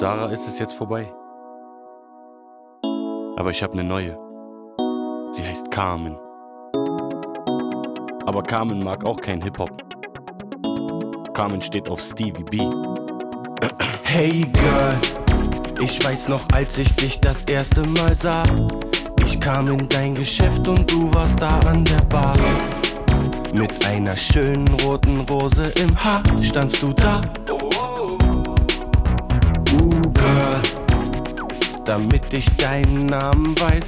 Sarah ist es jetzt vorbei. Aber ich habe eine neue. Sie heißt Carmen. Aber Carmen mag auch kein Hip-Hop. Carmen steht auf Stevie B. Hey Girl, ich weiß noch, als ich dich das erste Mal sah. Ich kam in dein Geschäft und du warst da an der Bar. Mit einer schönen roten Rose im Haar standst du da. Damit ich deinen Namen weiß,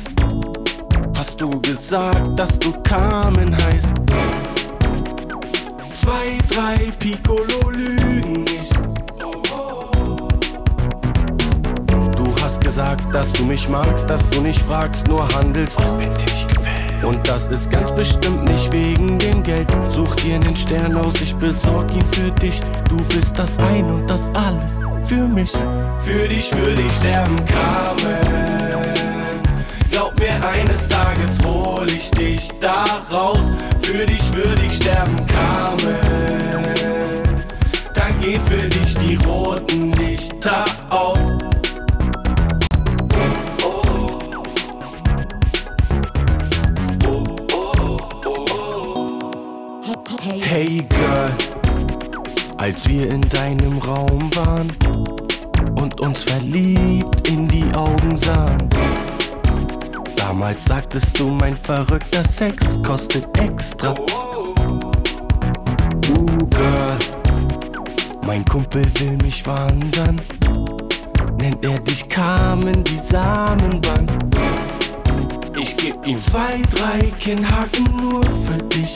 hast du gesagt, dass du Carmen heißt. Zwei, drei Piccolo lügen nicht. Du hast gesagt, dass du mich magst, dass du nicht fragst, nur handelst. Auch wenn's dir nicht gefällt. Und das ist ganz bestimmt nicht wegen dem Geld. Such dir einen Stern aus, ich besorg ihn für dich. Du bist das Ein und das Alles für mich. Für dich würde ich sterben, Carmen. Glaub mir, eines Tages hol ich dich da raus. Für dich würde ich sterben, Carmen. Dann gehen für dich die roten Hey Girl, als wir in deinem Raum waren und uns verliebt in die Augen sahen. Damals sagtest du, mein verrückter Sex kostet extra. Uh, Girl, mein Kumpel will mich wandern. Nennt er dich Carmen, die Samenbank. Ich geb ihm zwei, drei Kinnhaken nur für dich.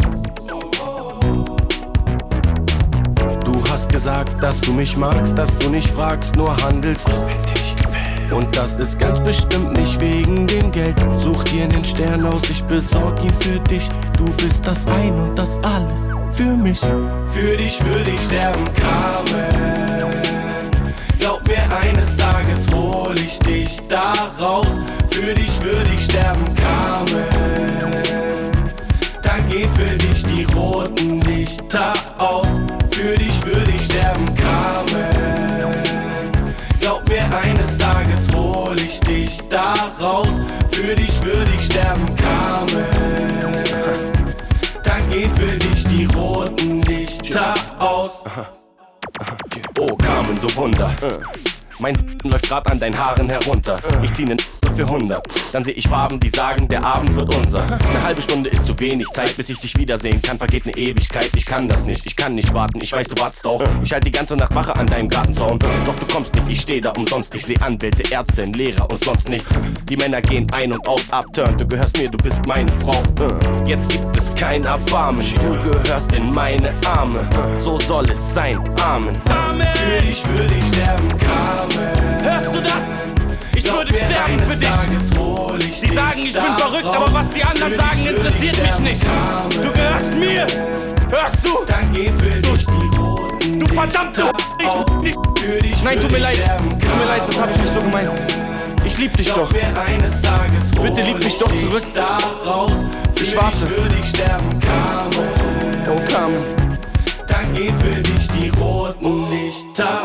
Hast gesagt, dass du mich magst, dass du nicht fragst, nur handelst. Auch wenn's dir nicht gefällt. Und das ist ganz bestimmt nicht wegen dem Geld. Such dir einen Stern aus, ich besorg ihn für dich. Du bist das Ein und das Alles für mich. Für dich würde ich sterben, Carmen. Glaub mir, eines Tages hol ich dich da raus. Für dich würde ich sterben, Carmen. Dann gehen für dich die roten Lichter dich da raus. Für dich würde ich sterben, Carmen. Dann gehen für dich die roten Lichter aus. Oh, Carmen, du Wunder. Mein läuft grad an deinen Haaren herunter. Ich zieh nen für 100. Dann seh ich Farben, die sagen, der Abend wird unser. Eine halbe Stunde ist zu wenig Zeit, bis ich dich wiedersehen kann. Vergeht ne Ewigkeit, ich kann das nicht. Ich kann nicht warten, ich weiß, du wartest auch. Ich halt die ganze Nacht Wache an deinem Gartenzaun. Doch du kommst nicht, ich steh da umsonst. Ich seh Anwälte, Ärzte, Lehrer und sonst nichts. Die Männer gehen ein und aus, upturn. Du gehörst mir, du bist meine Frau. Jetzt gibt es kein Erbarmen. Du gehörst in meine Arme. So soll es sein. Amen. Für dich würde ich sterben, Carmen. Hörst du das? ich würde sterben für dich. Sie sagen, ich bin verrückt, aber was die anderen sagen, interessiert mich nicht. Du gehörst mir, hörst du? Du, du verdammt, du! Nein, tut mir leid, tut mir leid, das hab ich nicht so gemeint. Ich lieb dich doch. Bitte lieb mich doch zurück. Ich warte. Oh, Carmen. Dann gehen für dich die roten Lichter.